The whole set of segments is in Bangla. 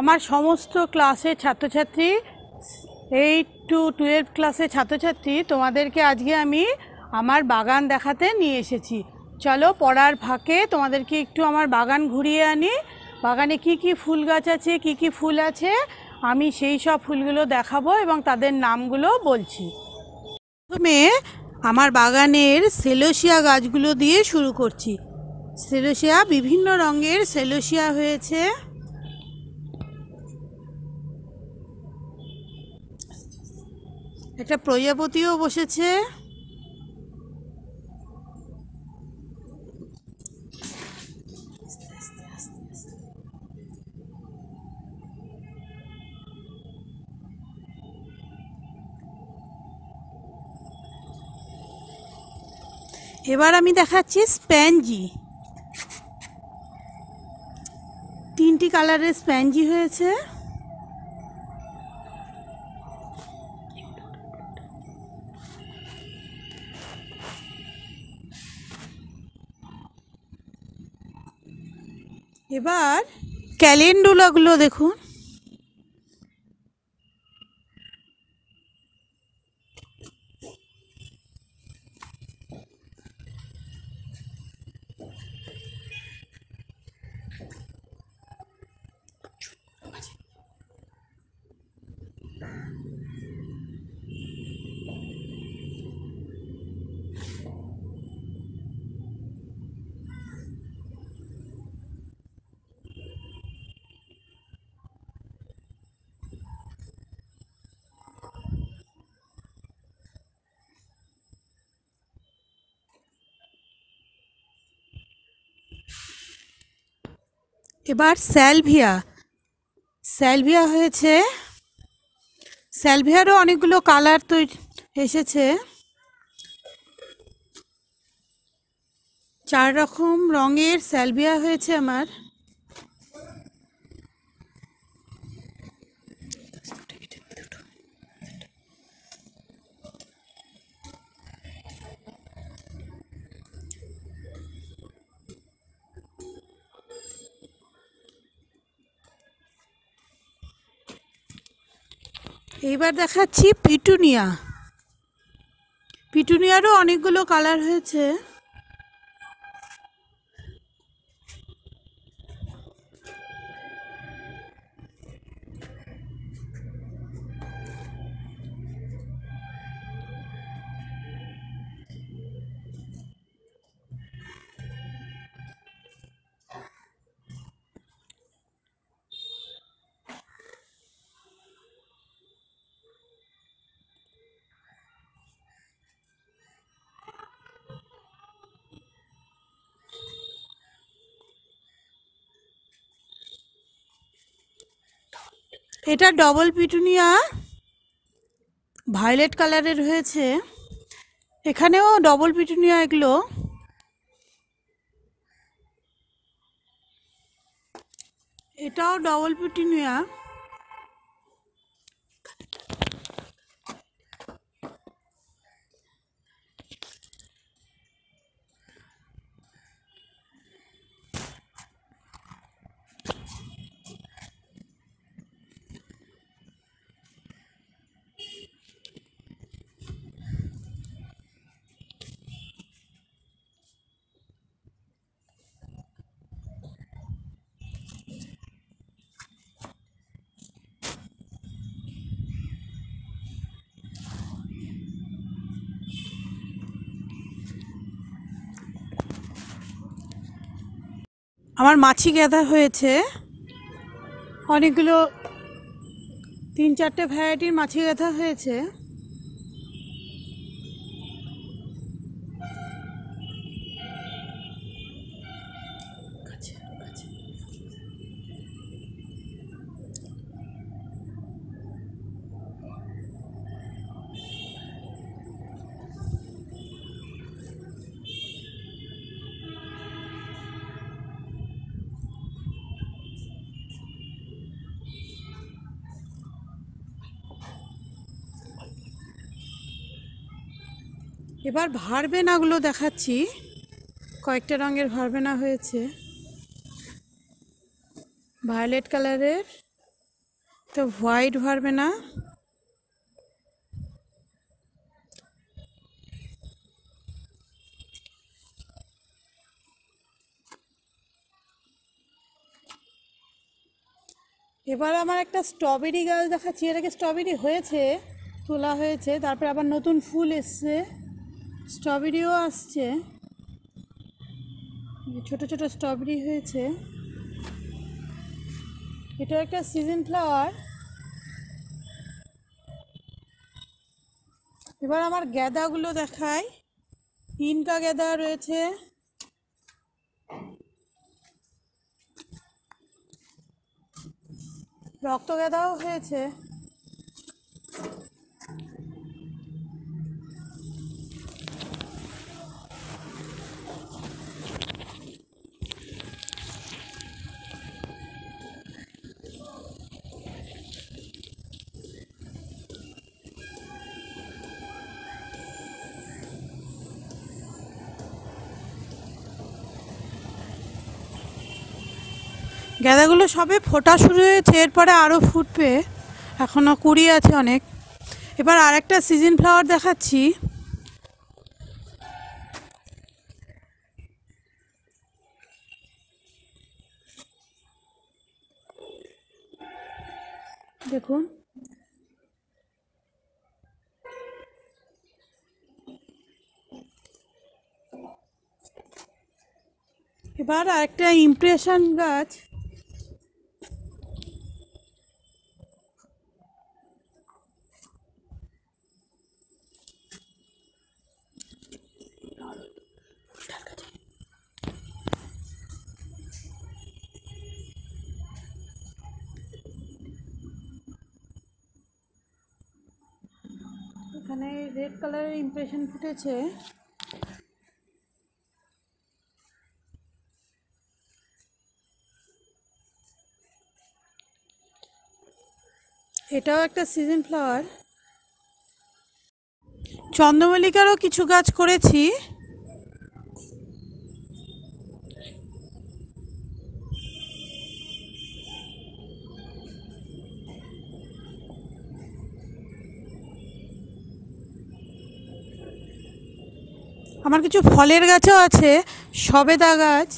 আমার সমস্ত ক্লাসের ছাত্রছাত্রী এইট টু টুয়েলভ ক্লাসের ছাত্রছাত্রী, তোমাদেরকে আজকে আমি আমার বাগান দেখাতে নিয়ে এসেছি। চলো পড়ার ফাঁকে তোমাদেরকে একটু আমার বাগান ঘুরিয়ে আনি। বাগানে কি কি ফুল গাছ আছে, কি কি ফুল আছে, আমি সেই সব ফুলগুলো দেখাবো এবং তাদের নামগুলো বলছি। প্রথমে আমার বাগানের সেলোসিয়া গাছগুলো দিয়ে শুরু করছি। সেলোসিয়া বিভিন্ন রঙের সেলোসিয়া হয়েছে। একটা প্রজাপতিও বসেছে। এবার আমি দেখাচ্ছি স্প্যানজি। তিনটি কালারের স্প্যানজি হয়েছে। এবার ক্যালেন্ডুলাগুলো দেখুন। এবার স্যালভিয়া। স্যালভিয়া হয়েছে, স্যালভিয়ারও অনেকগুলো কালার তো এসেছে। চার রকম রঙের স্যালভিয়া হয়েছে আমার। এইবার দেখাচ্ছি পিটুনিয়া। পিটুনিয়ারও অনেকগুলো কালার হয়েছে। এটা ডবল পিটুনিয়া ভায়োলেট কালারের হয়েছে। এখানেও ডবল পিটুনিয়া এগুলো। এটাও ডবল পিটুনিয়া আমার মাছি গাঁদা হয়েছে। অনেকগুলো তিন চারটে ভ্যারাইটির মাছি গাঁথা হয়েছে। এবার ভারবেনাগুলো দেখাচ্ছি। কয়েকটা রঙের ভারবেনা হয়েছে। ভায়োলেট কালারের। তো হোয়াইট ভরবে না এবার আমার একটা স্ট্রবেরি গাছ দেখাচ্ছি। আগে স্ট্রবেরি হয়েছে, তোলা হয়েছে, তারপরে আবার নতুন ফুল এসছে। স্ট্রবেরিও আসছে। ছোট ছোট স্ট্রবেরি হয়েছে। এটা একটা সিজন ফ্লাওয়ার এবার আমার গ্যাদাগুলো দেখাই। ইনকা গ্যাদা রয়েছে। রক্ত গ্যাদাও হয়েছে। গাঁদাগুলো সবে ফোটা শুরু হয়েছে, এরপরে আরও ফুটবে। এখনও কুড়ি আছে অনেক। এবার আরেকটা সিজন ফ্লাওয়ার দেখাচ্ছি। দেখুন। এবার আরেকটা ইমপ্রেশন গাছ। এখানে রেড কালারের ইমপ্রেশন ফুটেছে। এটাও একটা সিজন ফ্লাওয়ার চন্দ্রমল্লিকারও কিছু গাছ করেছি। আমার কিছু ফলের গাছও আছে, সবেদা গাছ,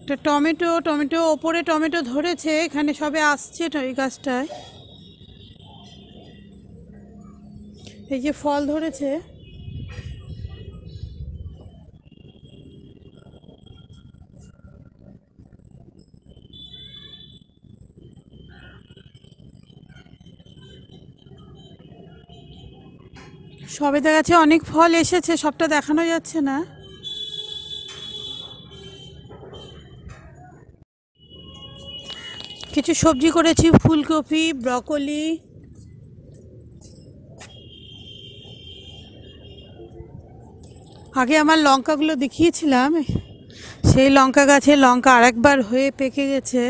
একটা টমেটো টমেটো ওপরে টমেটো ধরেছে, এখানে সবে আসছে এই গাছটায়। এই যে ফল ধরেছে। সবেদা গাছে অনেক ফল এসেছে, সবটা দেখানো যাচ্ছে না। কিছু সবজি করেছি, ফুলকপি, ব্রকলি। আগে আমার লঙ্কাগুলো দেখিয়েছিলাম, সেই লঙ্কা গাছে লঙ্কা আরেকবার হয়ে পেকে গেছে।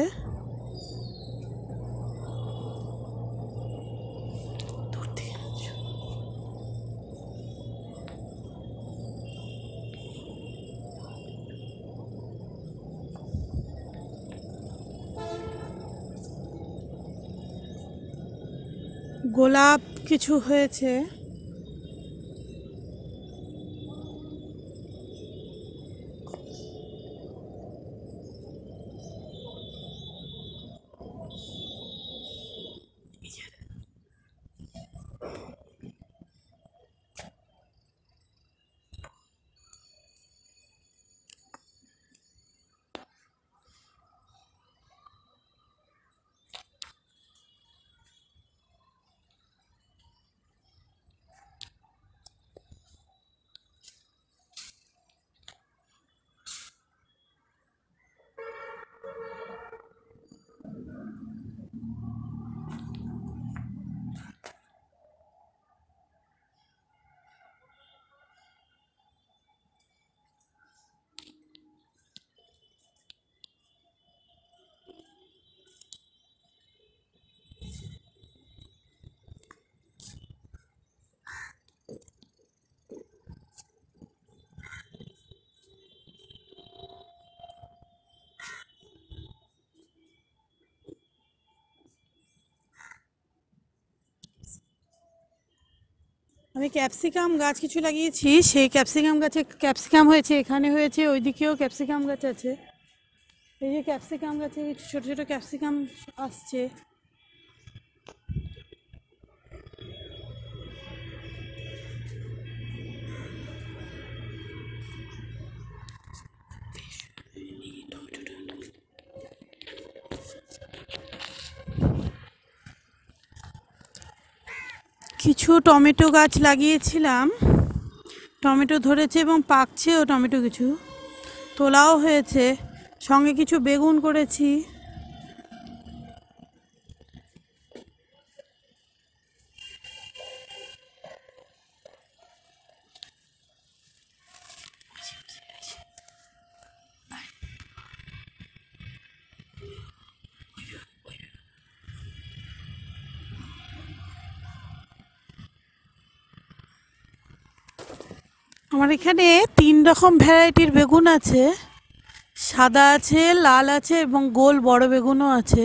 গোলাপ কিছু হয়েছে। আমি ক্যাপসিকাম গাছ কিছু লাগিয়েছি, সেই ক্যাপসিকাম গাছে ক্যাপসিকাম হয়েছে, এখানে হয়েছে, ওইদিকেও ক্যাপসিকাম গাছ আছে। এই যে ক্যাপসিকাম গাছে ছোটো ছোটো ক্যাপসিকাম আসছে। কিছু টমেটো গাছ লাগিয়েছিলাম। টমেটো ধরেছে এবং পাকছেও টমেটো কিছু। তোলাও হয়েছে। সঙ্গে কিছু বেগুন করেছি। আমার এখানে তিন রকম ভ্যারাইটির বেগুন আছে। সাদা আছে, লাল আছে এবং গোল বড় বেগুনও আছে।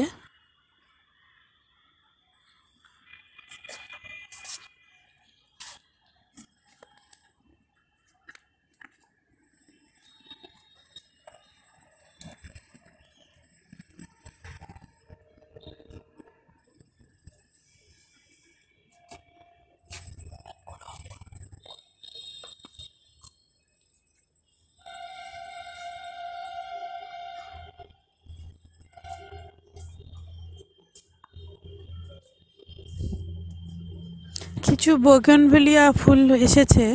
কিছু বোগনভেলিয়া ফুল এসেছে।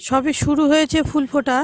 সবে শুরু হয়েছে ফুল ফোটা।